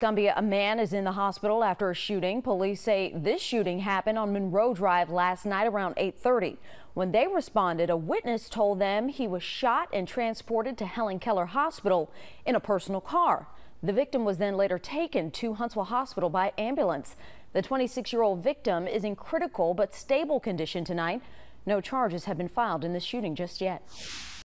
Tuscumbia. a man is in the hospital after a shooting. Police say this shooting happened on Monroe Drive last night around 8:30. When they responded, a witness told them he was shot and transported to Helen Keller Hospital in a personal car. The victim was then later taken to Huntsville Hospital by ambulance. The 26-year-old victim is in critical but stable condition tonight. No charges have been filed in the shooting just yet.